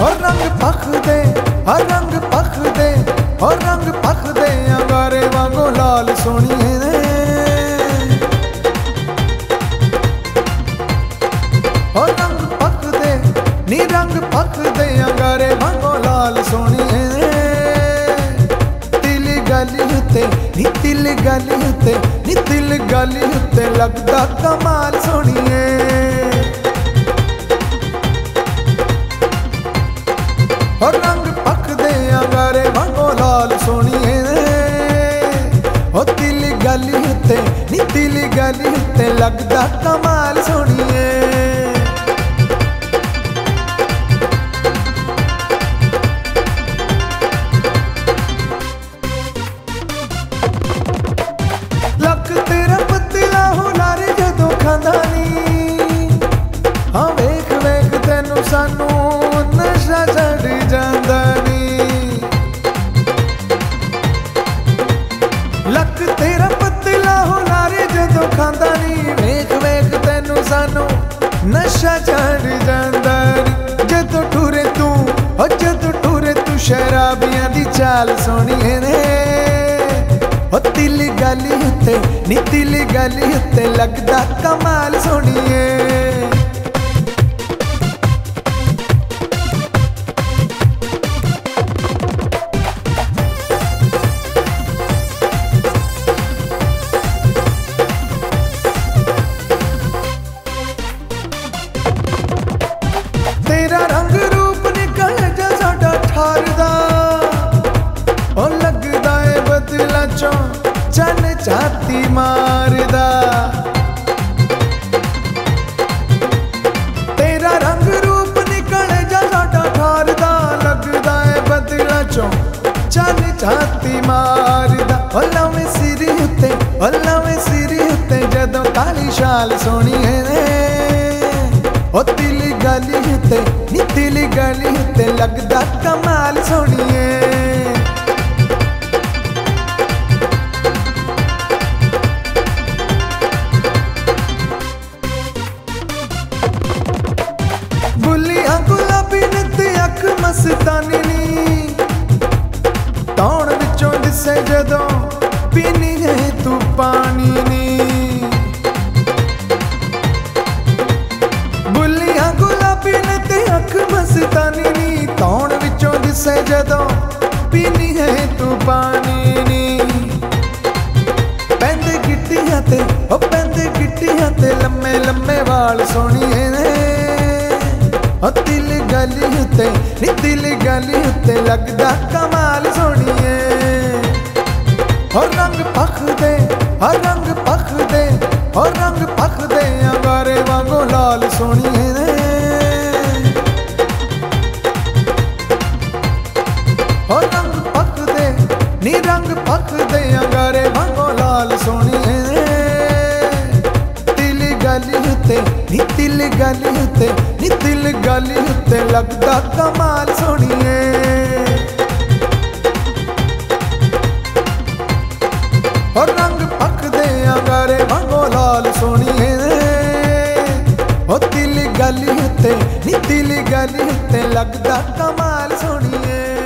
ਹੋ ਰੰਗ ਪਖਦੇ, ਹਰ ਰੰਗ ਪਖਦੇ ਹੋ ਰੰਗ ਪਖਦੇ ਅੰਗਾਰੇ ਵਾਂਗੋ ਲਾਲ ਸੋਹਣੀਏ ਨੇ। ਹੋ ਰੰਗ ਪਖਦੇ ਨੀ ਰੰਗ ਪਖਦੇ ਅੰਗਾਰੇ ਵਾਂਗੋ ਲਾਲ ਸੋਹਣੀਏ ਨੇ। ਤਿਲ ਗਲੀ ਉੱਤੇ ਨੀ ਤਿਲ ਗਲੀ ਉੱਤੇ ਨੀ ਤਿਲ ਗਲੀ ਉੱਤੇ ਲੱਗਦਾ ਕਮਾਲ ਸੋਹਣੀਏ। ਵਾਂਗੋ ਲਾਲ ਸੋਹਣੀਏ ਹੋ ਤਿਲ ਗਲੀ ਉੱਤੇ ਨੀ ਤਿਲ ਗਲੀ ਉੱਤੇ ਲੱਗਦਾ ਕਮਾਲ ਸੋਹਣੀਏ ਖਾਂਦਾ ਨੀ, ਵੇਖ ਵੇਖ ਤੈਨੂੰ ਸਾਨੂੰ ਨਸ਼ਾ ਚੜ ਜਾਂਦਾ ਜਦੋਂ ਟੁਰੇ ਤੂੰ ਹੋ ਜਦੋਂ ਟੁਰੇ ਤੂੰ ਸ਼ਰਾਬੀਆਂ ਦੀ ਚਾਲ ਸੋਹਣੀਏ ਨੇ। ਹੋ ਤਿਲ ਗਲੀ ਉੱਤੇ, ਨੀ ਤਿਲ ਗਲੀ ਉੱਤੇ ਲੱਗਦਾ ਕਮਾਲ ਸੋਹਣੀਏ ਚੰਨ ਚਾਤੀ ਮਾਰਦਾ ਤੇਰਾ ਰੰਗ ਰੂਪ ਨਿਕਲ ਜਾ ਸਾਡਾ ਠਾਰਦਾ ਲੱਗਦਾ ਏ ਬਦਲਾ ਚੋਂ ਚੰਨ ਚਾਤੀ ਮਾਰਦਾ ਉਹ ਲਾਵੇਂ ਸਿਰ ਉੱਤੇ ਉਹ ਲਾਵੇਂ ਸਿਰ ਉੱਤੇ ਜਦੋਂ ਕਾਲੀ ਸ਼ਾਲ ਸੋਹਣੀਏ ਨੇ ਉਹ ਦਿਲ ਗਲੀ ਉੱਤੇ ਨੀ ਦਿਲ ਗਲੀ ਉੱਤੇ ਲੱਗਦਾ ਕਮਾਲ ਸੋਹਣੀਏ ਵਿੱਚੋਂ ਜਦੋਂ ਪੀਨੀ ਹੈ ਤੂੰ ਪਾਣੀ ਨੀ। ਬੁੱਲੀਆਂ ਗੁਲਾਬੀ ਨੇ ਤੇ ਅੱਖ ਮਸਤਾਨੀ ਨੀ। ਤੌਣ ਵਿੱਚੋਂ ਦਿਸੇ ਜਦੋਂ ਪੀਨੀ ਹੈ ਤੂੰ ਪਾਣੀ ਨੀ। ਪੈਂਦੇ ਗਿੱਟੀਆਂ ਤੇ ਉਹ ਪੈਂਦੇ ਗਿੱਟੀਆਂ ਤੇ ਲੰਮੇ ਲੰਮੇ ਵਾਲ ਸੋਹਣੀਏ ਨੇ। ਉਹ ਦਿਲ ਗਲੀ ਉੱਤੇ, ਨੀ ਦਿਲ ਗਲੀ ਉੱਤੇ ਲੱਗਦਾ ਕਮਾਲ ਸੋਹਣੀਏ ਹੋ ਰੰਗ ਪਖਦੇ ਹੋ ਰੰਗ ਪਖਦੇ ਹੋ ਰੰਗ ਪਖਦੇ ਅੰਗਾਰੇ ਵਾਂਗੋ ਲਾਲ ਸੋਹਣੀਏ ਨੇ। ਹੋ ਰੰਗ ਪਖਦੇ ਨੀ ਰੰਗ ਪਖਦੇ ਅੰਗਾਰੇ ਵਾਂਗੋ ਲਾਲ ਸੋਹਣੀਏ ਨੇ। ਤਿਲ ਗਲੀ ਉੱਤੇ ਨੀ ਤਿਲ ਗਲੀ ਉੱਤੇ ਨੀ ਤਿਲ ਗਲੀ ਉੱਤੇ ਲੱਗਦਾ ਕਮਾਲ ਸੋਹਣੀਏ। ਹੋ ਗਲੀ ਉੱਤੇ ਨੀ ਤਿਲ ਗਲੀ ਉੱਤੇ ਲੱਗਦਾ ਕਮਾਲ ਸੋਹਣੀਏ